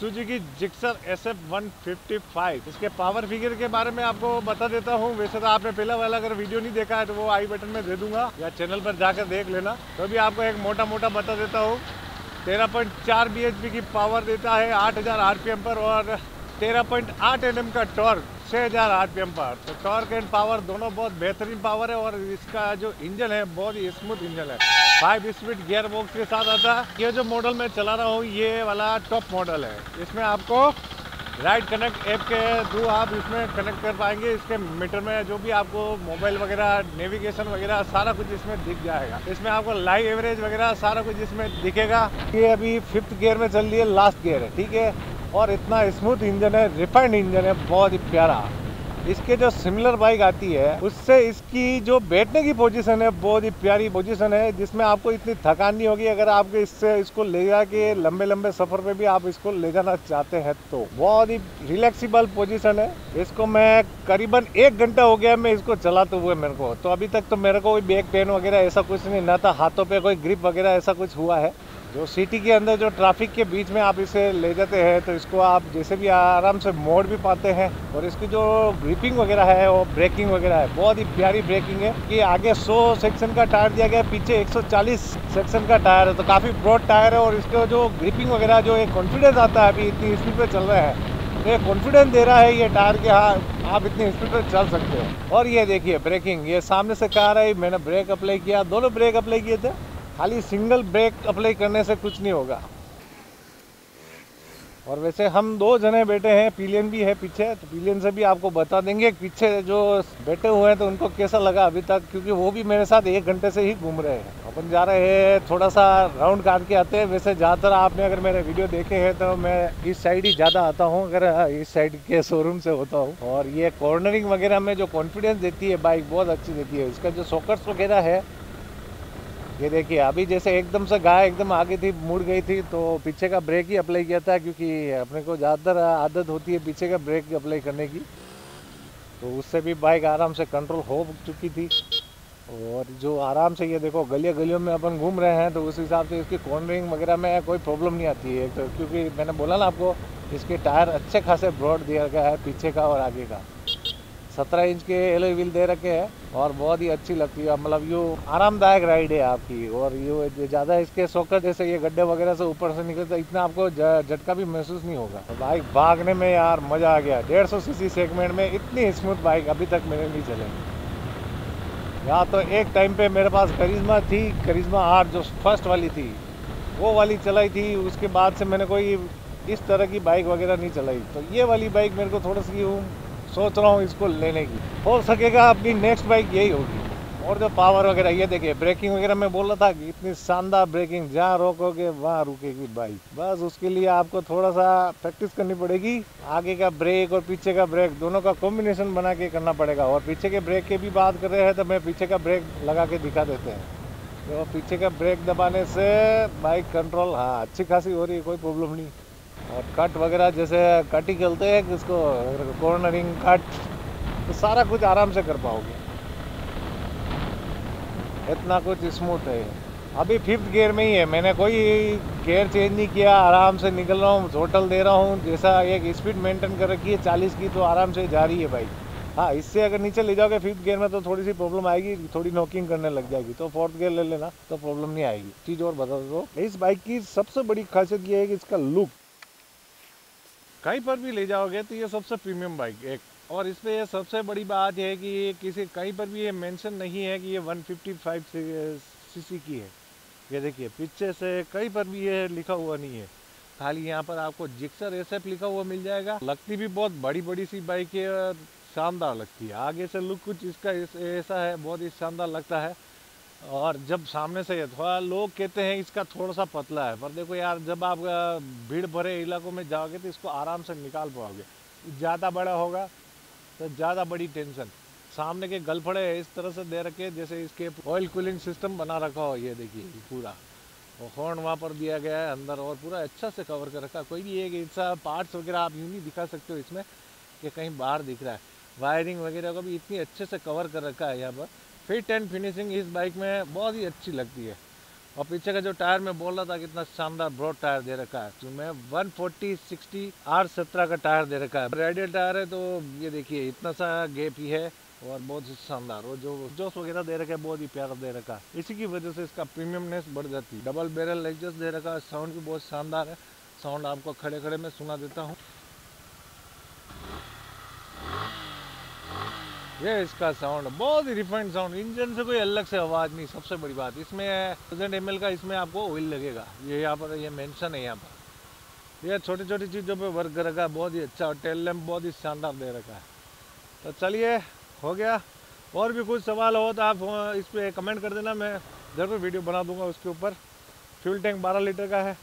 Suzuki Gixxer S F one fifty five इसके power figure के बारे में आपको बता देता हूँ। वैसे तो आपने पहला वाला अगर वीडियो नहीं देखा है तो वो आई बटन में दे दूँगा, या चैनल पर जाकर देख लेना। तो भी आपको एक मोटा मोटा बता देता हूँ। तेरह पॉइंट चार बी एच पी की पावर देता है आठ हज़ार आर पी पर, और तेरह पॉइंट आठ एन एम का टॉर्क छः हज़ार आर पी एम पर। तो टॉर्क एंड पावर दोनों बहुत बेहतरीन पावर है, और इसका जो इंजन है, बहुत ही स्मूथ इंजन है। फाइव स्पीड गियर बॉक्स के साथ आता है। ये जो मॉडल मैं चला रहा हूँ, ये वाला टॉप मॉडल है। इसमें आपको राइट कनेक्ट ऐप के थ्रू आप इसमें कनेक्ट कर पाएँगे। इसके मीटर में जो भी आपको मोबाइल वगैरह नेविगेशन वगैरह, सारा कुछ इसमें दिख जाएगा। इसमें आपको लाइव एवरेज वगैरह सारा कुछ इसमें दिखेगा। ये अभी फिफ्थ गियर में चल रही है लास्ट गियर है, ठीक है? और इतना स्मूथ इंजन है रिफाइंड इंजन है, बहुत ही प्यारा। इसके जो सिमिलर बाइक आती है, उससे इसकी जो बैठने की पोजीशन है, बहुत ही प्यारी पोजीशन है, जिसमें आपको इतनी थकान नहीं होगी। अगर आपको इससे इसको ले जाके लंबे लंबे सफ़र पे भी आप इसको ले जाना चाहते हैं तो बहुत ही रिलैक्सीबल पोजीशन है। इसको मैं करीबन एक घंटा हो गया मैं इसको चलाते हुए मेरे को। तो अभी तक तो मेरे को कोई बैक पेन वगैरह ऐसा कुछ नहीं, ना था हाथों पे कोई ग्रिप वगैरह ऐसा कुछ हुआ है। जो सिटी के अंदर जो ट्रैफ़िक के बीच में आप इसे ले जाते हैं तो इसको आप जैसे भी आराम से मोड़ भी पाते हैं। और इसकी जो ग्रिपिंग वगैरह है वो ब्रेकिंग वगैरह है, बहुत ही प्यारी ब्रेकिंग है कि आगे 100 सेक्शन का टायर दिया गया, पीछे 140 सेक्शन का टायर है तो काफ़ी ब्रॉड टायर है और इसका जो ग्रिपिंग वगैरह, जो एक कॉन्फिडेंस आता है अभी इतनी स्पीड पर चल रहे हैं तो ये कॉन्फिडेंस दे रहा है ये टायर के हाँ आप इतनी स्पीड पर चल सकते हो। और ये देखिए ब्रेकिंग ये सामने से कार है मैंने ब्रेक अप्लाई किया, दोनों ब्रेक अप्लाई किए थे। खाली सिंगल ब्रेक अप्लाई करने से कुछ नहीं होगा। और वैसे हम दो जने बैठे हैं, पीलियन भी है पीछे तो पीलियन से भी आपको बता देंगे पीछे जो बैठे हुए हैं तो उनको कैसा लगा अभी तक, क्योंकि वो भी मेरे साथ एक घंटे से ही घूम रहे हैं। अपन जा रहे हैं थोड़ा सा राउंड काट के आते हैं। वैसे ज़्यादातर आपने अगर मेरे वीडियो देखे हैं तो मैं इस साइड ही ज़्यादा आता हूँ, अगर इस साइड के शोरूम से होता हूँ। और ये कॉर्नरिंग वगैरह में जो कॉन्फिडेंस देती है बाइक बहुत अच्छी देती है। इसका जो सोकर्स वगैरह है ये देखिए, अभी जैसे एकदम से गाय एकदम आगे थी, मुड़ गई थी तो पीछे का ब्रेक ही अप्लाई किया था, क्योंकि अपने को ज़्यादातर आदत होती है पीछे का ब्रेक अप्लाई करने की। तो उससे भी बाइक आराम से कंट्रोल हो चुकी थी। और जो आराम से ये देखो, गलियों गलियों में अपन घूम रहे हैं तो उस हिसाब से इसकी कॉर्नरिंग वगैरह में कोई प्रॉब्लम नहीं आती है। तो क्योंकि मैंने बोला ना आपको, इसके टायर अच्छे खासे ब्रॉड दिया गया है पीछे का और आगे का। सत्रह इंच के एलो व्हील दे रखे हैं और बहुत ही अच्छी लगती है। मतलब यू आरामदायक राइड है आपकी। और यू ज़्यादा इसके सोकर जैसे ये गड्ढे वगैरह से ऊपर से निकलते इतना आपको झटका भी महसूस नहीं होगा। तो बाइक भागने में यार मज़ा आ गया। डेढ़ सौ सी सेगमेंट में इतनी स्मूथ बाइक अभी तक मेरे नहीं चले यहाँ तो एक टाइम पे मेरे पास करिश्मा थी, करिश्मा आठ जो फ़र्स्ट वाली थी, वो वाली चलाई थी, उसके बाद से मैंने कोई इस तरह की बाइक वगैरह नहीं चलाई। तो ये वाली बाइक मेरे को थोड़ा सी सोच रहा हूँ इसको लेने की। हो सकेगा अपनी नेक्स्ट बाइक यही होगी। और जो पावर वगैरह, ये देखिए ब्रेकिंग वगैरह मैं बोल रहा था कि इतनी शानदार ब्रेकिंग जहाँ रोकोगे वहाँ रुकेगी बाइक बस उसके लिए आपको थोड़ा सा प्रैक्टिस करनी पड़ेगी। आगे का ब्रेक और पीछे का ब्रेक दोनों का कॉम्बिनेशन बना के करना पड़ेगा। और पीछे के ब्रेक के भी बात कर रहे हैं तो मैं पीछे का ब्रेक लगा के दिखा देते हैं। तो पीछे का ब्रेक दबाने से बाइक कंट्रोल हाँ अच्छी खासी हो रही है, कोई प्रॉब्लम नहीं। और कट वगैरह जैसे कट ही चलते हैं इसको कॉर्नरिंग कट तो सारा कुछ आराम से कर पाओगे। इतना कुछ स्मूथ है। अभी फिफ्थ गियर में ही है। मैंने कोई गियर चेंज नहीं किया, आराम से निकल रहा हूँ होटल दे रहा हूँ। जैसा एक स्पीड मेंटेन कर रखी है, चालीस की तो आराम से जा रही है बाइक हाँ इससे अगर नीचे ले जाओगे फिफ्थ गियर में तो थोड़ी सी प्रॉब्लम आएगी, थोड़ी नॉकिंग करने लग जाएगी। तो फोर्थ गियर ले लेना तो प्रॉब्लम नहीं आएगी। चीज़ और बता दो। इस बाइक की सबसे बड़ी खासियत ये है कि इसका लुक कहीं पर भी ले जाओगे तो ये सबसे प्रीमियम बाइक एक। और इस पर सबसे बड़ी बात है कि ये किसी, कहीं पर भी ये मेंशन नहीं है कि ये 155 सीसी की है। ये देखिए, पीछे से कहीं पर भी ये लिखा हुआ नहीं है। खाली यहाँ पर आपको जिक्सर एस लिखा हुआ मिल जाएगा। लगती भी बहुत बड़ी बड़ी सी बाइक है और शानदार लगती है। आगे से लुक कुछ इसका ऐसा है, बहुत ही शानदार लगता है। और जब सामने से थोड़ा लोग कहते हैं इसका थोड़ा सा पतला है, पर देखो यार, जब आप भीड़ भरे इलाकों में जाओगे तो इसको आराम से निकाल पाओगे। ज़्यादा बड़ा होगा तो ज़्यादा बड़ी टेंशन। सामने के गलफड़े इस तरह से दे रखे जैसे इसके ऑयल कूलिंग सिस्टम बना रखा हो, ये देखिए, पूरा। और हॉर्न वहाँ पर दिया गया है अंदर और पूरा अच्छा से कवर कर रखा कोई भी एक ऐसा पार्ट्स वगैरह आप यूँ नहीं दिखा सकते हो इसमें कि कहीं बाहर दिख रहा है। वायरिंग वगैरह को भी इतनी अच्छे से कवर कर रखा है यहाँ पर। फिट एंड फिनिशिंग इस बाइक में बहुत ही अच्छी लगती है। और पीछे का जो टायर मैं बोल रहा था कितना शानदार ब्रॉड टायर दे रखा है। तो मैं 140 60 आर सत्रह का टायर दे रखा है। रेडियल टायर है तो ये देखिए, इतना सा गैप ही है और बहुत ही शानदार। और जो जोश वगैरह दे रखा है, बहुत ही प्यारा दे रखा है। इसी की वजह से इसका प्रीमियमनेस बढ़ जाती है। डबल बैरल एग्जस्ट दे रखा है साउंड भी बहुत शानदार है। साउंड आपको खड़े खड़े में सुना देता हूँ। ये इसका साउंड बहुत ही रिफाइंड साउंड इंजन से कोई अलग से आवाज़ नहीं, सबसे बड़ी बात। इसमें थाउज़ेंड एम का, इसमें आपको ऑयल लगेगा। ये यहाँ पर, ये मेंशन है यहाँ पर। ये छोटी छोटी चीज़ों पे वर्क कर रखा है, बहुत ही अच्छा और टेल लैम्प बहुत ही शानदार दे रखा है। तो चलिए, हो गया। और भी कुछ सवाल हो तो आप इस पर कमेंट कर देना, मैं ज़रूर वीडियो बना दूँगा उसके ऊपर। फ्यूल टैंक 12 लीटर का है।